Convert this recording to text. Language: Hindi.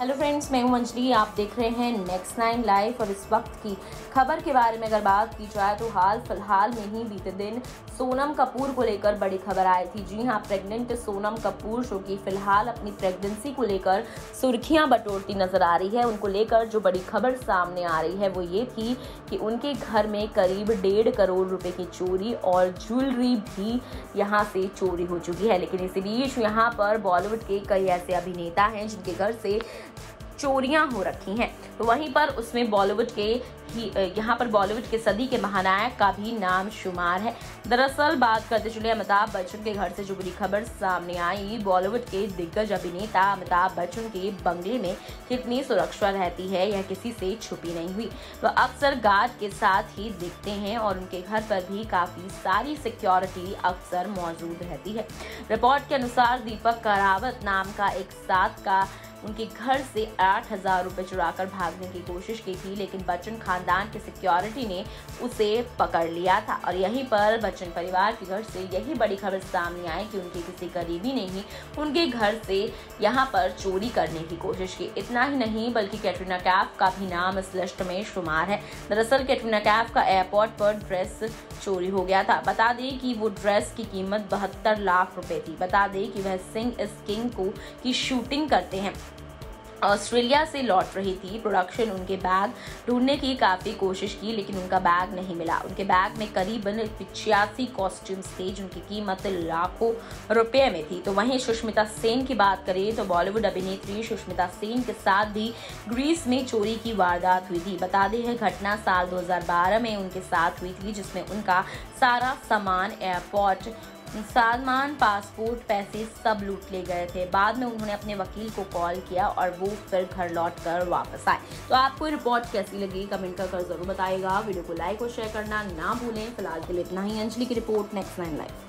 हेलो फ्रेंड्स मैं हूँ अंजलि, आप देख रहे हैं नेक्स्ट नाइन लाइव और इस वक्त की खबर के बारे में अगर बात की जाए तो हाल फ़िलहाल में ही बीते दिन सोनम कपूर को लेकर बड़ी खबर आई थी। जी हाँ प्रेग्नेंट सोनम कपूर, जो कि फ़िलहाल अपनी प्रेगनेंसी को लेकर सुर्खियाँ बटोरती नज़र आ रही है, उनको लेकर जो बड़ी खबर सामने आ रही है वो ये थी कि उनके घर में करीब डेढ़ करोड़ रुपए की चोरी और ज्वेलरी भी यहाँ से चोरी हो चुकी है। लेकिन इसी बीच यहाँ पर बॉलीवुड के कई ऐसे अभिनेता हैं जिनके घर से चोरियाँ हो रखी हैं। तो वहीं पर उसमें बॉलीवुड के ही यहाँ पर बॉलीवुड के सदी के महानायक का भी नाम शुमार है। दरअसल बात करते चले अमिताभ बच्चन के घर से जो बड़ी खबर सामने आई, बॉलीवुड के दिग्गज अभिनेता अमिताभ बच्चन के बंगले में कितनी सुरक्षा रहती है, यह किसी से छुपी नहीं हुई। वह अक्सर गार्ड के साथ ही दिखते हैं और उनके घर पर भी काफ़ी सारी सिक्योरिटी अक्सर मौजूद रहती है। रिपोर्ट के अनुसार दीपक करावत नाम का एक साथ का उनके घर से आठ हज़ार रुपए चुराकर भागने की कोशिश की थी, लेकिन बच्चन खानदान की सिक्योरिटी ने उसे पकड़ लिया था। और यहीं पर बच्चन परिवार के घर से यही बड़ी खबर सामने आई कि उनके किसी करीबी ने ही उनके घर से यहाँ पर चोरी करने की कोशिश की। इतना ही नहीं, बल्कि कैटरीना कैफ का भी नाम इस लिस्ट में शुमार है। दरअसल कैटरीना कैफ का एयरपोर्ट पर ड्रेस चोरी हो गया था। बता दें कि वो ड्रेस की कीमत बहत्तर लाख रुपए थी। बता दें कि वह सिंह इस किंग को की शूटिंग करते हैं। ऑस्ट्रेलिया से लौट रही थी। प्रोडक्शन उनके बैग ढूँढने की काफ़ी कोशिश की, लेकिन उनका बैग नहीं मिला। उनके बैग में करीबन पिचासी कॉस्ट्यूम्स थे, जिनकी कीमत लाखों रुपए में थी। तो वहीं सुष्मिता सेन की बात करें तो बॉलीवुड अभिनेत्री सुष्मिता सेन के साथ भी ग्रीस में चोरी की वारदात हुई थी। बता दें है घटना साल 2012 में उनके साथ हुई थी, जिसमें उनका सारा सामान एयरपोर्ट सालमान पासपोर्ट पैसे सब लूट ले गए थे। बाद में उन्होंने अपने वकील को कॉल किया और वो फिर घर लौट कर वापस आए। तो आपको रिपोर्ट कैसी लगी? कमेंट कर, कर ज़रूर बताएगा वीडियो को लाइक और शेयर करना ना भूलें। फ़िलहाल के लिए इतना ही। अंजलि की रिपोर्ट नेक्स्ट नाइन लाइव